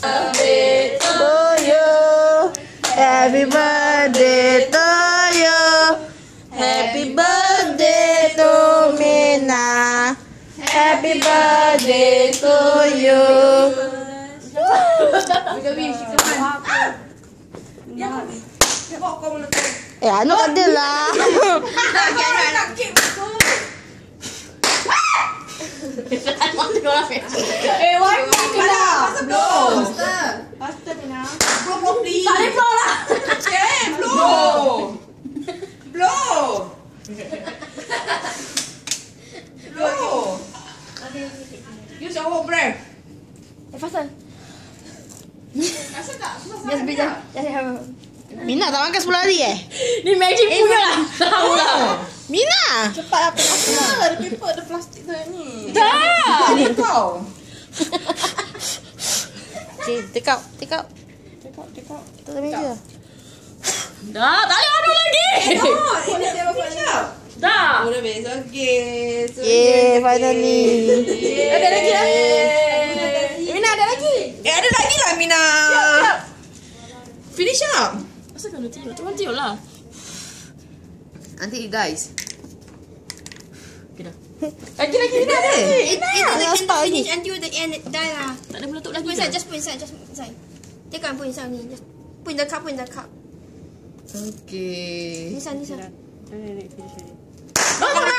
birthday to you. Happy birthday to you. Happy birthday to Mina. Happy birthday to you. Eh, anu ada lah. Eh, Blow. Use your whole breath. Eh, faster. Rasa tak? Susah be just. Mina tak makan 10 hari eh? Ni magic punya lah. Tahu lah. Mina. Cepat apa? Apa? Ada paper, ada plastik tu ni. Dah. Ini kau. Okay, take out. Take out. Cekak, cekak. Tak ada meja. Dah, tak anu lagi. Oh, ini dia finish up. Habis. Okay. So, Yeah, finally. Ada lagi lah. Mina ada lagi. Eh, ada lagi lah, Mina. Finish up. Masa kena tiup? Tuan tiup lah. Nanti guys. Okay dah. Lagi lagi Mina ada. It, it, Ah, it, start lagi. finish until the end die lah. Tak ada meletup Just lagi put inside, dah. just put inside, just put inside. Dia kan put inside ni. Just put in the cup, put in the cup. Okay. Nissan, Nissan. Finish already. Come on.